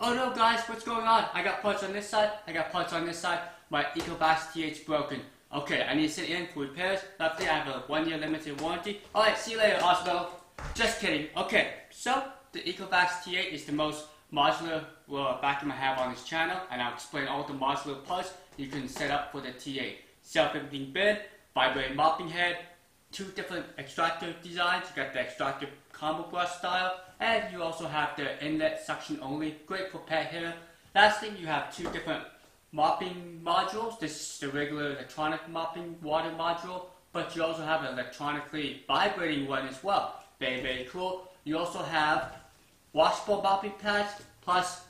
oh no guys, what's going on? I got parts on this side, I got parts on this side, my Ecovacs T8 broken. Okay, I need to sit in for repairs. Luckily, I have a one year limited warranty. Alright, see you later, Ozmo. Just kidding. Okay, so the Ecovacs T8 is the most modular vacuum I have on this channel, and I'll explain all the modular parts you can set up for the T8. Self-emptying bin, vibrating mopping head, two different extractor designs. You got the extractor combo brush style, and you also have the inlet suction only, great for pet hair. Lastly, you have two different mopping modules. This is the regular electronic mopping water module, but you also have an electronically vibrating one as well. Very, very cool. You also have washable mopping pads plus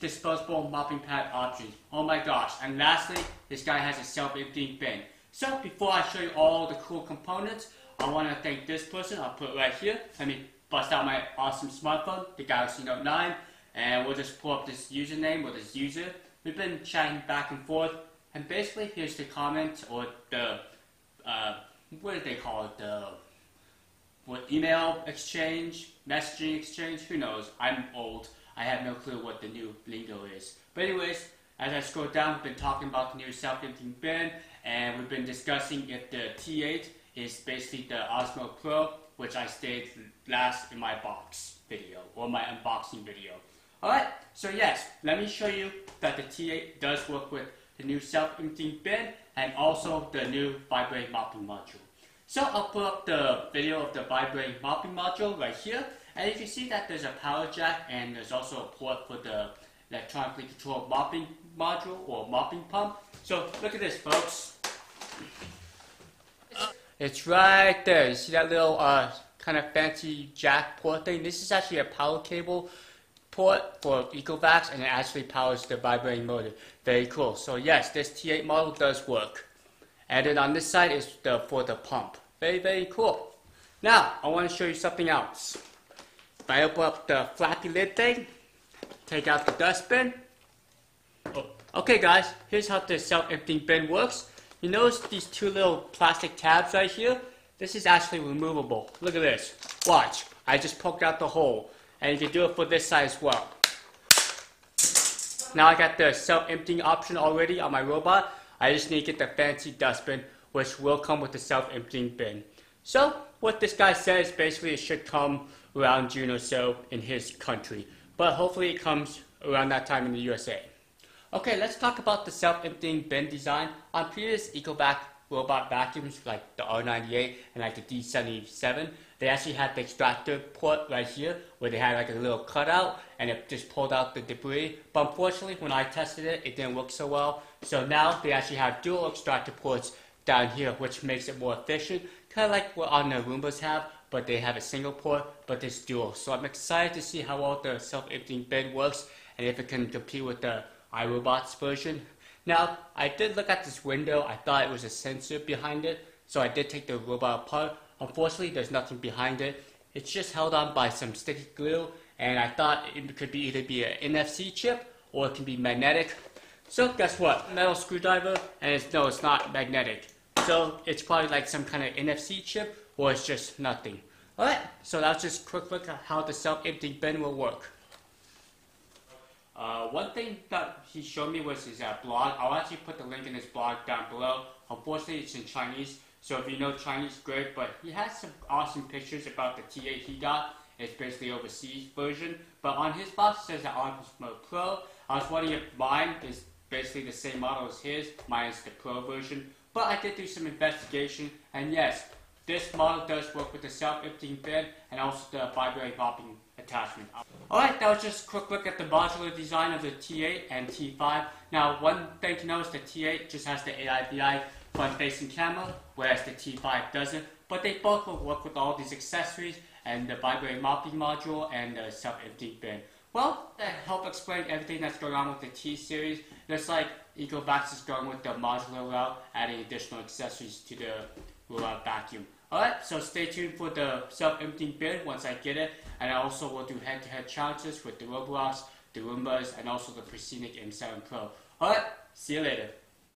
disposable mopping pad options. Oh my gosh. And lastly, this guy has a self-emptying bin. So before I show you all the cool components, I want to thank this person. I'll put right here. Let me bust out my awesome smartphone, the Galaxy Note 9, and we'll just pull up this username or this user. We've been chatting back and forth, and basically here's the comment or the, uh, what do they call it, the what email exchange, messaging exchange, who knows? I'm old. I have no clue what the new lingo is. But anyways, as I scroll down, we've been talking about the new self-emptying bin, and we've been discussing if the T8 is basically the Ozmo Pro, which I stated last in my box video, or my unboxing video. Alright, so yes, let me show you that the T8 does work with the new self-emptying bin, and also the new vibrate mopping module. So I'll put up the video of the vibrating mopping module right here. And if you can see that there's a power jack and there's also a port for the electronically controlled mopping module or mopping pump. So look at this folks. It's right there. You see that little uh, kind of fancy jack port thing? This is actually a power cable port for Ecovacs and it actually powers the vibrating motor. Very cool. So yes, this T8 model does work. And then on this side is the for the pump. Very, very cool. Now, I want to show you something else. If I open up the flappy lid thing, take out the dustbin. Oh, okay guys, here's how the self-emptying bin works. You notice these two little plastic tabs right here? This is actually removable. Look at this. Watch. I just poked out the hole. And you can do it for this side as well. Now I got the self-emptying option already on my robot. I just need to get the fancy dustbin, which will come with the self-emptying bin. So, what this guy says, basically it should come around June or so in his country. But hopefully it comes around that time in the USA. Okay, let's talk about the self-emptying bin design. On previous EcoVac robot vacuums like the R98 and like the D77, they actually had the extractor port right here where they had like a little cutout and it just pulled out the debris. But unfortunately, when I tested it, it didn't work so well. So now they actually have dual extractor ports down here, which makes it more efficient. Kind of like what on the Roombas have, but they have a single port, but it's dual. So I'm excited to see how well the self-emptying bin works and if it can compete with the iRobots version. Now, I did look at this window. I thought it was a sensor behind it, so I did take the robot apart. Unfortunately, there's nothing behind it. It's just held on by some sticky glue, and I thought it could be either be an NFC chip or it can be magnetic. So guess what? Metal screwdriver, and it's no, it's not magnetic. So it's probably like some kind of NFC chip, or it's just nothing. Alright, so that's just a quick look at how the self-emptying bin will work. Uh, one thing that he showed me was his uh, blog. I'll actually put the link in his blog down below. Unfortunately, it's in Chinese, so if you know Chinese, great. But he has some awesome pictures about the T8 he got. It's basically overseas version. But on his box, it says the Ozmo Pro. I was wondering if mine is basically the same model as his. Mine is the Pro version. But I did do some investigation, and yes, this model does work with the self-emptying bin and also the vibrating mopping attachment. Alright, that was just a quick look at the modular design of the T8 and T5. Now, one thing to note is the T8 just has the AIVI front-facing camera, whereas the T5 doesn't. But they both will work with all these accessories and the vibrating mopping module and the self-emptying bin. Well, that helped explain everything that's going on with the T-series. Just like Ecovacs is going with the modular route, adding additional accessories to the robot vacuum. Alright, so stay tuned for the self-emptying bin once I get it. And I also will do head-to-head challenges with the Roborocks, the Roombas, and also the Proscenic M7 Pro. Alright, see you later.